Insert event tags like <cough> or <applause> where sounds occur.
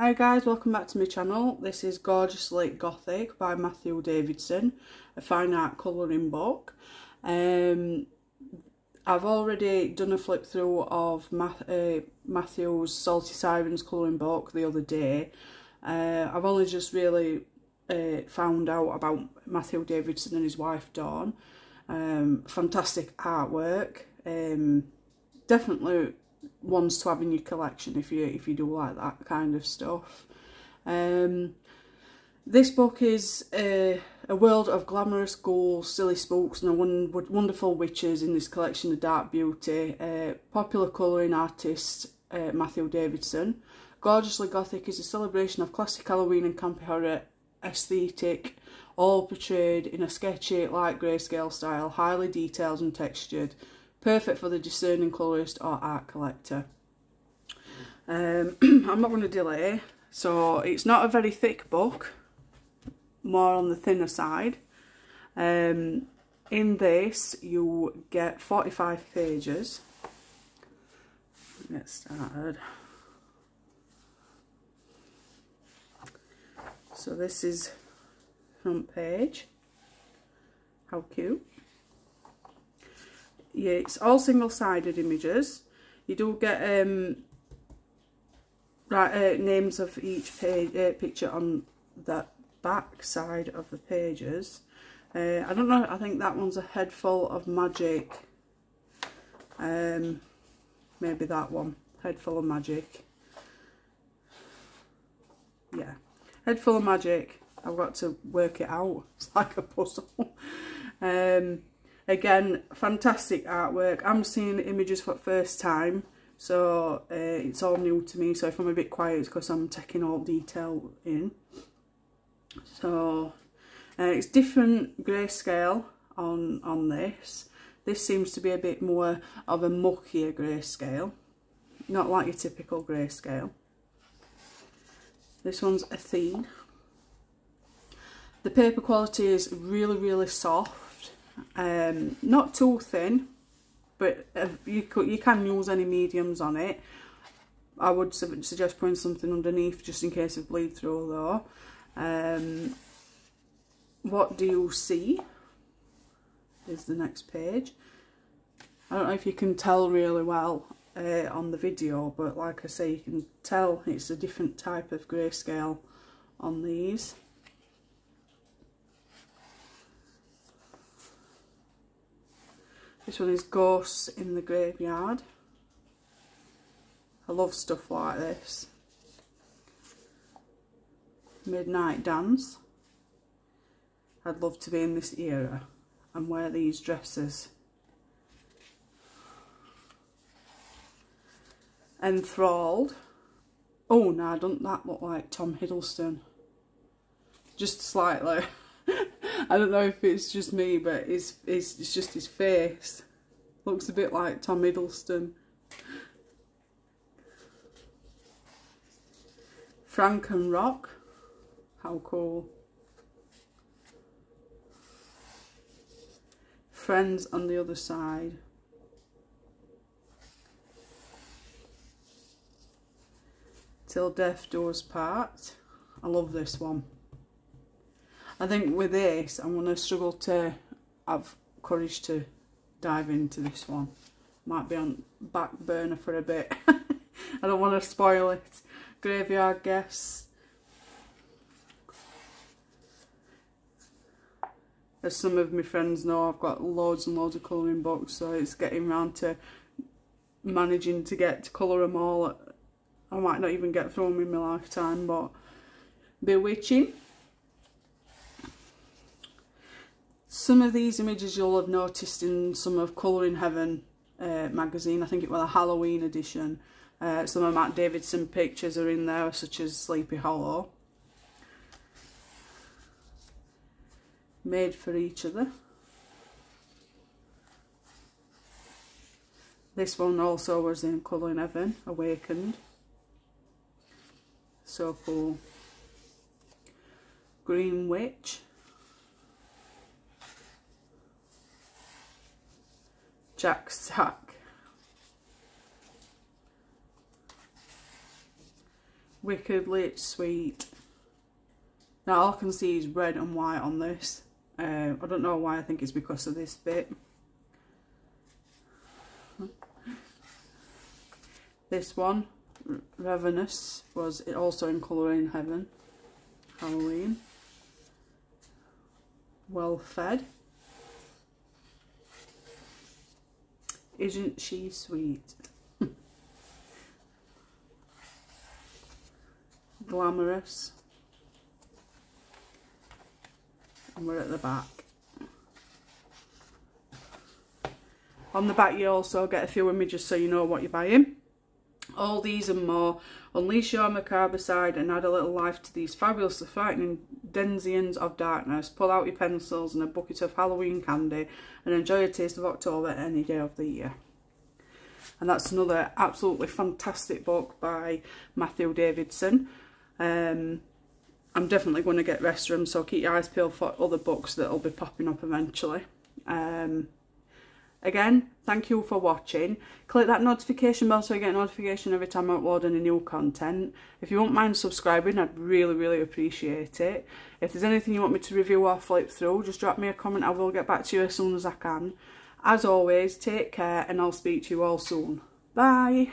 Hi guys, welcome back to my channel. This is Gorgeously Gothic by Matthew Davidson, a fine art colouring book. Um, I've already done a flip through of Math uh, Matthew's Salty Sirens colouring book the other day. Uh, I've only just really uh, found out about Matthew Davidson and his wife Dawn. Um, fantastic artwork. Um, definitely ones to have in your collection if you if you do like that kind of stuff. Um, this book is a, a world of glamorous ghouls, silly spooks and wonderful witches in this collection of dark beauty. Uh, popular colouring artist uh, Matthew Davidson. Gorgeously Gothic is a celebration of classic Halloween and campy horror aesthetic, all portrayed in a sketchy light grayscale style, highly detailed and textured perfect for the discerning colourist or art collector. Um, <clears throat> I'm not going to delay, so it's not a very thick book, more on the thinner side. Um, in this you get 45 pages. Get started. So this is front page. How cute yeah, it's all single-sided images. You do get um, right uh, names of each page uh, picture on the back side of the pages. Uh, I don't know, I think that one's a head full of magic. Um, maybe that one, head full of magic. Yeah, head full of magic. I've got to work it out. <laughs> It's like a puzzle. um, Again, fantastic artwork. I'm seeing images for the first time, so uh, it's all new to me. So if I'm a bit quiet, it's because I'm taking all detail in. So uh, it's different grayscale on, on this. This seems to be a bit more of a muckier grayscale, not like your typical grayscale. This one's Athene. The paper quality is really, really soft um, not too thin, but uh, you, could, you can use any mediums on it. I would su suggest putting something underneath just in case of bleed through though. Um, what do you see? Is the next page. I don't know if you can tell really well uh, on the video, but like I say, you can tell it's a different type of grayscale on these. This one is Ghosts in the Graveyard. I love stuff like this. Midnight Dance. I'd love to be in this era and wear these dresses. Enthralled. Oh, no, doesn't that look like Tom Hiddleston? Just slightly. <laughs> <laughs> I don't know if it's just me, but it's, it's, it's just his face. Looks a bit like Tom Hiddleston. Frank and Rock. How cool. Friends on the other side. Till death do us part. I love this one. I think with this, I'm going to struggle to have courage to dive into this one. Might be on back burner for a bit. <laughs> I don't want to spoil it. Graveyard Guests. As some of my friends know, I've got loads and loads of colouring books, so it's getting round to managing to get to colour them all. I might not even get through them in my lifetime, but Bewitching. Some of these images you'll have noticed in some of Colouring Heaven uh, magazine. I think it was a Halloween edition. Uh, some of Matt Davidson pictures are in there, such as Sleepy Hollow. Made for each other. This one also was in Colouring Heaven, Awakened. So cool. Green Witch. Jack Sack. Wickedly Sweet. Now all I can see is red and white on this. Uh, I don't know why, I think it's because of this bit. This one, Ravenous, was also in Colouring Heaven, Halloween. Well Fed. Isn't she sweet? <laughs> Glamorous. And we're at the back. On the back you also get a few images so you know what you're buying. All these and more. Unleash your macabre side and add a little life to these fabulous frightening denizens of darkness. Pull out your pencils and a bucket of Halloween candy and enjoy a taste of October any day of the year. And that's another absolutely fantastic book by Matthew Davidson. Um, I'm definitely going to get Rest so keep your eyes peeled for other books that will be popping up eventually. Um, Again, thank you for watching. Click that notification bell so you get a notification every time I upload any new content. If you won't mind subscribing, I'd really, really appreciate it. If there's anything you want me to review or flip through, just drop me a comment. I will get back to you as soon as I can. As always, take care and I'll speak to you all soon. Bye.